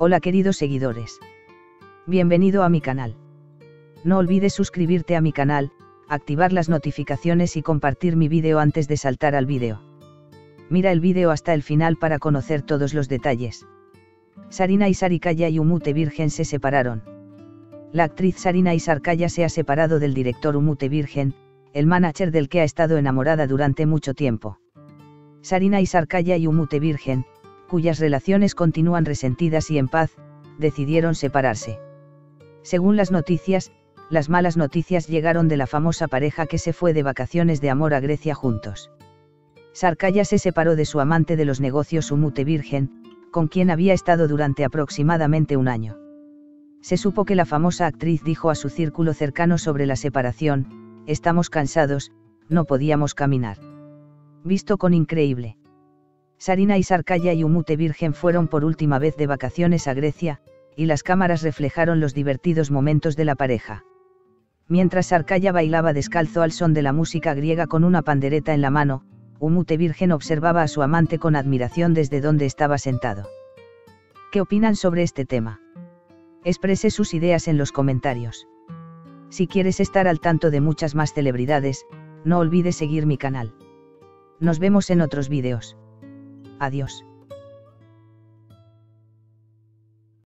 Hola queridos seguidores. Bienvenido a mi canal. No olvides suscribirte a mi canal, activar las notificaciones y compartir mi vídeo antes de saltar al vídeo. Mira el vídeo hasta el final para conocer todos los detalles. Sarina y Sarikaya y Umute Virgen se separaron. La actriz Sarina Isarkaya se ha separado del director Umute Virgen, el manager del que ha estado enamorada durante mucho tiempo. Sarina Isarkaya y Umute Virgen, cuyas relaciones continúan resentidas y en paz, decidieron separarse. Según las noticias, las malas noticias llegaron de la famosa pareja que se fue de vacaciones de amor a Grecia juntos. Sarkaya se separó de su amante de los negocios Umute Virgen, con quien había estado durante aproximadamente un año. Se supo que la famosa actriz dijo a su círculo cercano sobre la separación, estamos cansados, no podíamos caminar. Visto con increíble. Sarina y Sarkaya y Umute Virgen fueron por última vez de vacaciones a Grecia, y las cámaras reflejaron los divertidos momentos de la pareja. Mientras Sarkaya bailaba descalzo al son de la música griega con una pandereta en la mano, Umute Virgen observaba a su amante con admiración desde donde estaba sentado. ¿Qué opinan sobre este tema? Exprese sus ideas en los comentarios. Si quieres estar al tanto de muchas más celebridades, no olvides seguir mi canal. Nos vemos en otros vídeos. Adiós.